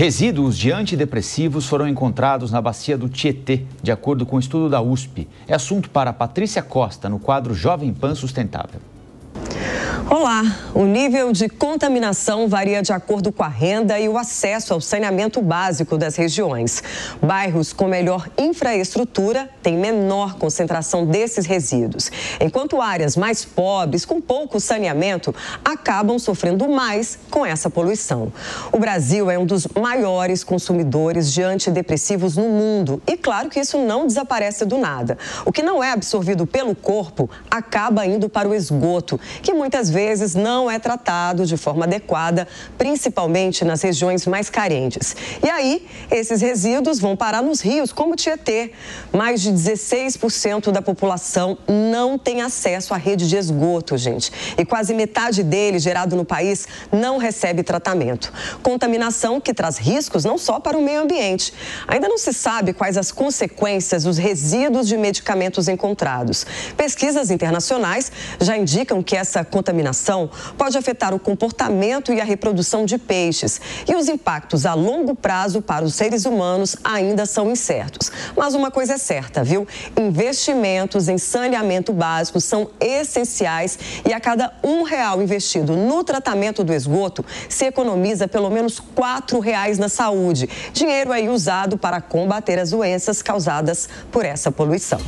Resíduos de antidepressivos foram encontrados na bacia do Tietê, de acordo com o um estudo da USP. É assunto para Patrícia Costa, no quadro Jovem Pan Sustentável. Olá! O nível de contaminação varia de acordo com a renda e o acesso ao saneamento básico das regiões. Bairros com melhor infraestrutura têm menor concentração desses resíduos, enquanto áreas mais pobres, com pouco saneamento, acabam sofrendo mais com essa poluição. O Brasil é um dos maiores consumidores de antidepressivos no mundo e, claro, que isso não desaparece do nada. O que não é absorvido pelo corpo acaba indo para o esgoto, que muitas vezes não é tratado de forma adequada, principalmente nas regiões mais carentes. E aí, esses resíduos vão parar nos rios, como Tietê. Mais de 16% da população não tem acesso à rede de esgoto, gente. E quase metade dele, gerado no país, não recebe tratamento. Contaminação que traz riscos não só para o meio ambiente. Ainda não se sabe quais as consequências dos resíduos de medicamentos encontrados. Pesquisas internacionais já indicam que essa contaminação contaminação pode afetar o comportamento e a reprodução de peixes. E os impactos a longo prazo para os seres humanos ainda são incertos. Mas uma coisa é certa, viu? Investimentos em saneamento básico são essenciais e a cada um real investido no tratamento do esgoto se economiza pelo menos quatro reais na saúde. Dinheiro aí usado para combater as doenças causadas por essa poluição.